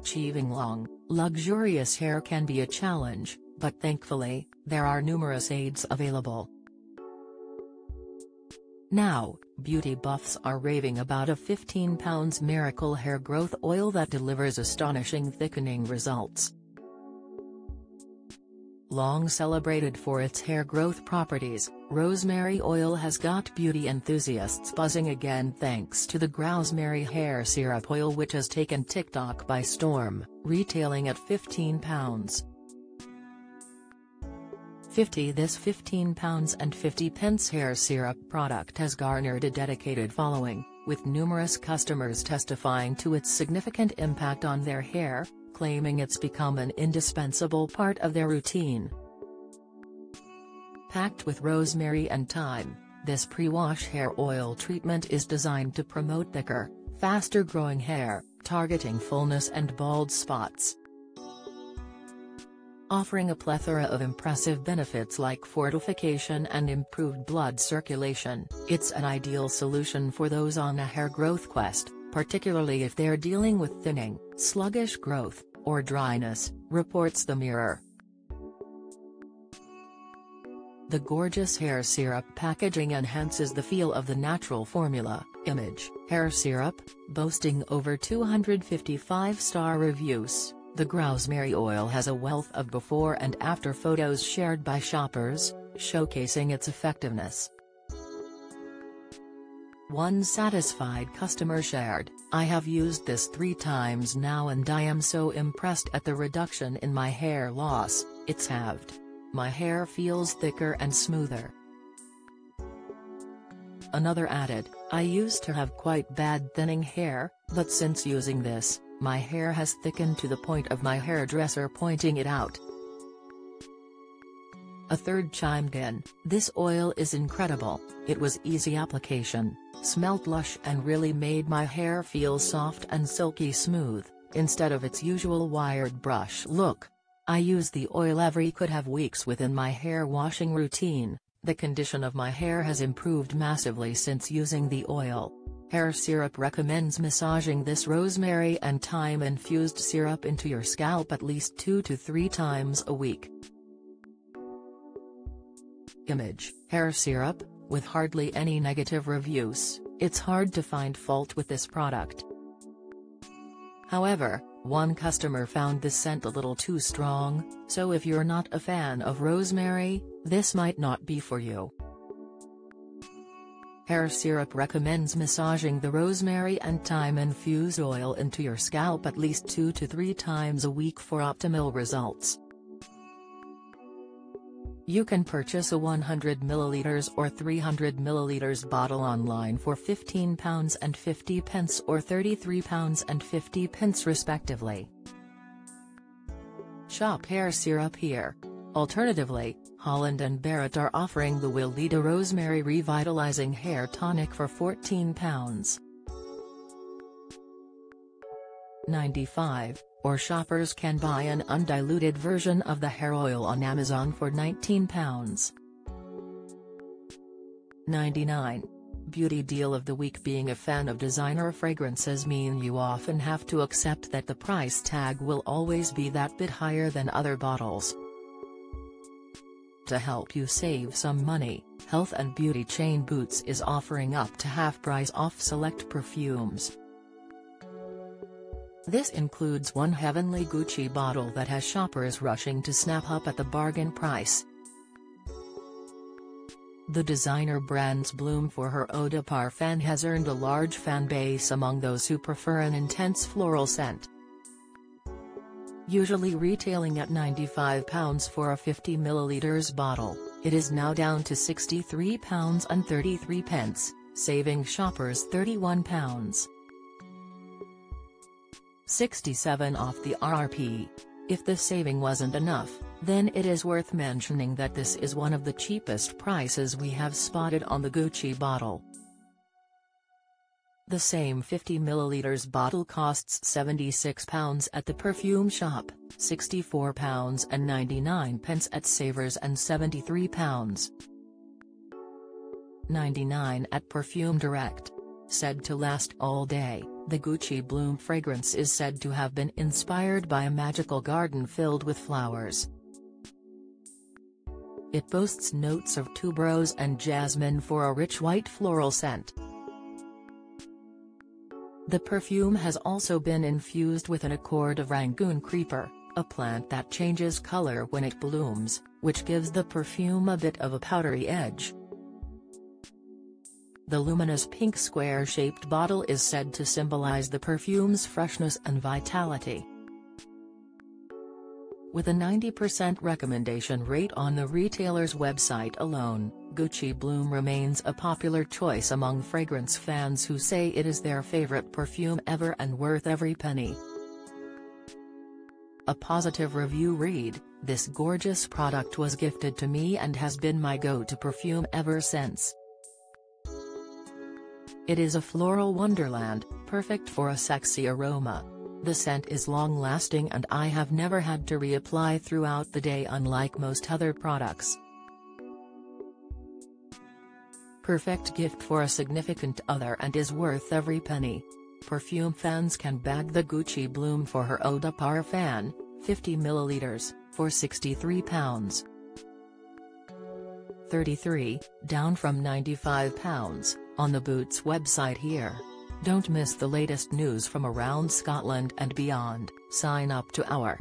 Achieving long, luxurious hair can be a challenge, but thankfully, there are numerous aids available. Now, beauty buffs are raving about a 15 pounds miracle hair growth oil that delivers astonishing thickening results. Long celebrated for its hair growth properties, rosemary oil has got beauty enthusiasts buzzing again thanks to the Growsmary Hair Syrup Oil which has taken TikTok by storm, retailing at £15. 50 This 15 pounds and 50 pence hair syrup product has garnered a dedicated following, with numerous customers testifying to its significant impact on their hair, claiming it's become an indispensable part of their routine. Packed with rosemary and thyme, this pre-wash hair oil treatment is designed to promote thicker, faster-growing hair, targeting fullness and bald spots. Offering a plethora of impressive benefits like fortification and improved blood circulation, it's an ideal solution for those on a hair growth quest, particularly if they're dealing with thinning, sluggish growth, or dryness, reports the Mirror. The gorgeous hair syrup packaging enhances the feel of the natural formula, image, hair syrup, boasting over 255 star reviews. The Growsmary oil has a wealth of before and after photos shared by shoppers, showcasing its effectiveness. One satisfied customer shared, I have used this three times now and I am so impressed at the reduction in my hair loss, it's halved. My hair feels thicker and smoother. Another added, I used to have quite bad thinning hair, but since using this, my hair has thickened to the point of my hairdresser pointing it out. A third chimed in, this oil is incredible, it was easy application, smelt lush and really made my hair feel soft and silky smooth, instead of its usual wired brush look. I use the oil every could have weeks within my hair washing routine, the condition of my hair has improved massively since using the oil. Hair Syrup recommends massaging this rosemary and thyme infused syrup into your scalp at least 2 to 3 times a week. Image, hair syrup, with hardly any negative reviews, it's hard to find fault with this product. However, one customer found the scent a little too strong, so if you're not a fan of rosemary, this might not be for you. Hair Syrup recommends massaging the rosemary and thyme-infused oil into your scalp at least 2 to 3 times a week for optimal results. You can purchase a 100 ml or 300 ml bottle online for £15.50 or £33 and 50 pence respectively. Shop hair syrup here. Alternatively, Holland & Barrett are offering the Weleda Rosemary Revitalizing Hair Tonic for £14. 95 or shoppers can buy an undiluted version of the hair oil on Amazon for £19. 99. Beauty deal of the week Being a fan of designer fragrances mean you often have to accept that the price tag will always be that bit higher than other bottles. To help you save some money, health and beauty chain Boots is offering up to half price off select perfumes. This includes one heavenly Gucci bottle that has shoppers rushing to snap up at the bargain price. The designer brand's bloom for her eau de parfum has earned a large fan base among those who prefer an intense floral scent. Usually retailing at £95 for a 50 ml bottle, it is now down to £63 and 33 pence, saving shoppers £31. 67 off the RRP. If the saving wasn't enough, then it is worth mentioning that this is one of the cheapest prices we have spotted on the Gucci bottle. The same 50 ml bottle costs £76 at the perfume shop, £64 and 99 pence at Savers and £73. 99 at Perfume Direct. Said to last all day. The Gucci Bloom fragrance is said to have been inspired by a magical garden filled with flowers. It boasts notes of tuberose and jasmine for a rich white floral scent. The perfume has also been infused with an accord of Rangoon creeper, a plant that changes color when it blooms, which gives the perfume a bit of a powdery edge. The luminous pink square-shaped bottle is said to symbolize the perfume's freshness and vitality. With a 90% recommendation rate on the retailer's website alone, Gucci Bloom remains a popular choice among fragrance fans who say it is their favorite perfume ever and worth every penny. A positive review read, this gorgeous product was gifted to me and has been my go-to perfume ever since. It is a floral wonderland, perfect for a sexy aroma. The scent is long-lasting and I have never had to reapply throughout the day unlike most other products. Perfect gift for a significant other and is worth every penny. Perfume fans can bag the Gucci Bloom for her Eau de Parfum, 50 ml, for £63. 33, down from £95, on the Boots website here. Don't miss the latest news from around Scotland and beyond, sign up to our